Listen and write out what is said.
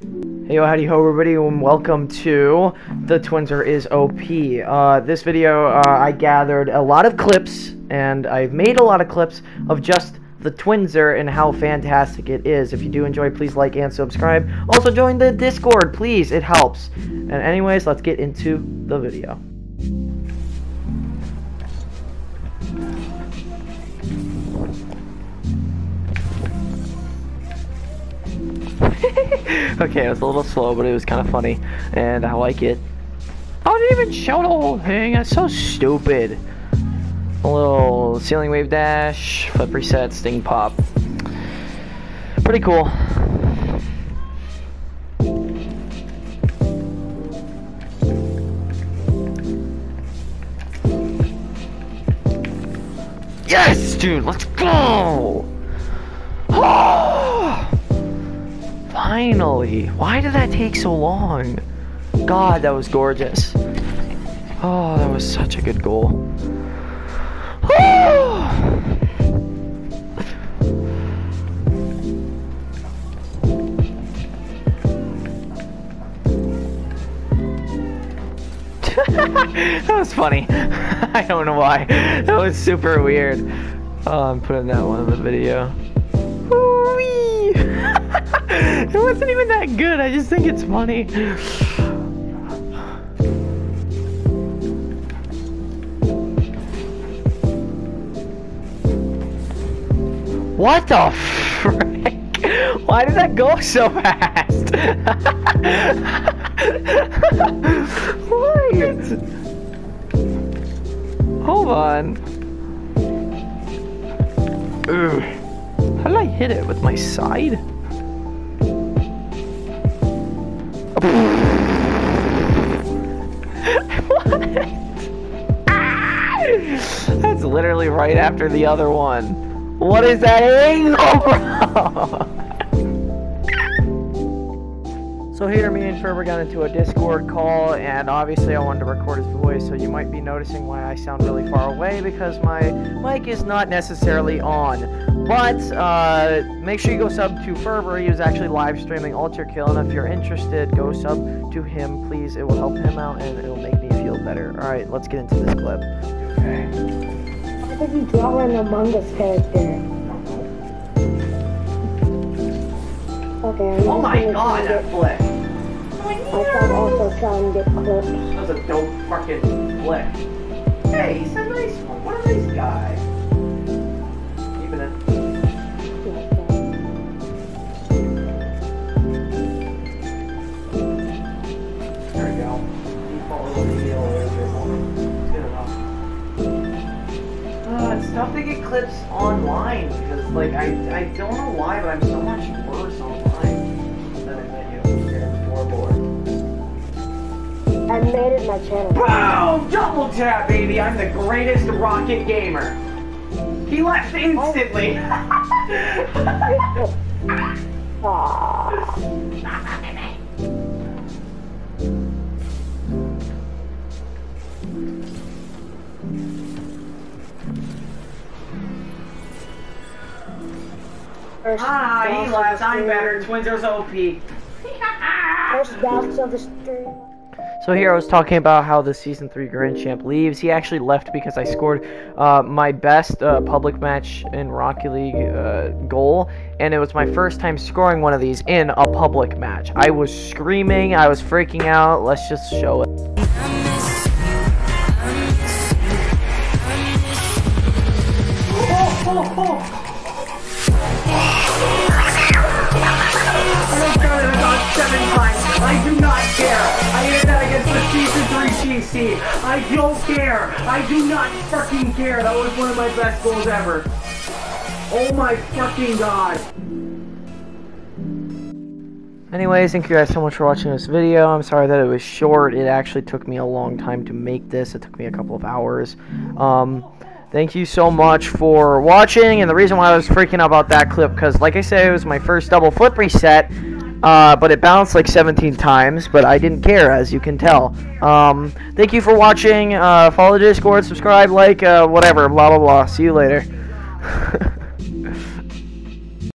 Hey yo, howdy ho everybody and welcome to The Twinzer is OP. Uh, this video, uh, I gathered a lot of clips, and I've made a lot of clips of just The Twinzer and how fantastic it is. If you do enjoy, please like and subscribe. Also join the Discord, please, it helps. And anyways, let's get into the video. okay, it was a little slow, but it was kind of funny, and I like it. I didn't even show the whole thing. That's so stupid. A little ceiling wave dash, flip reset, sting pop. Pretty cool. Yes, dude, let's go! Finally! Why did that take so long? God, that was gorgeous. Oh, that was such a good goal. that was funny. I don't know why. That was super weird. Oh, I'm putting that one in the video. it wasn't even that good. I just think it's funny. What the frick? Why did that go so fast? Wait. Hold on. Ugh. How did I hit it? With my side? Right after the other one. What is that angle, bro? So here, me and Ferber got into a Discord call, and obviously I wanted to record his voice, so you might be noticing why I sound really far away, because my mic is not necessarily on. But, uh, make sure you go sub to Ferber, he was actually live streaming Ultra Kill, and if you're interested, go sub to him, please, it will help him out, and it'll make me feel better. Alright, let's get into this clip. Okay. Did you draw an Among Us character? Okay. I'm Oh my god, that get- I shall also try and get clips. That was a dope fucking flip. Hey, he's a nice one. What a nice guy. Tough to get clips online because, like, I, I don't know why, but I'm so much worse online than I met you before board. I made it my channel. Boom! Double tap, baby! I'm the greatest rocket gamer. He left instantly. Aww. First ah, he boss left. of the I'm stream. better. Twinzer's OP. First boss of the stream. So here I was talking about how the season three Grand Champ leaves. He actually left because I scored uh, my best uh, public match in Rocket League uh, goal, and it was my first time scoring one of these in a public match. I was screaming, I was freaking out. Let's just show it. I do not care. I did that against the season 3 GC. I don't care. I do not fucking care. That was one of my best goals ever. Oh my fucking god. Anyways, thank you guys so much for watching this video. I'm sorry that it was short. It actually took me a long time to make this. It took me a couple of hours. Um, thank you so much for watching. And the reason why I was freaking out about that clip, because like I said, it was my first double flip reset. Uh, but it bounced like 17 times, but I didn't care, as you can tell. Um, thank you for watching. Uh, follow the Discord, subscribe, like, uh, whatever, blah, blah, blah. See you later.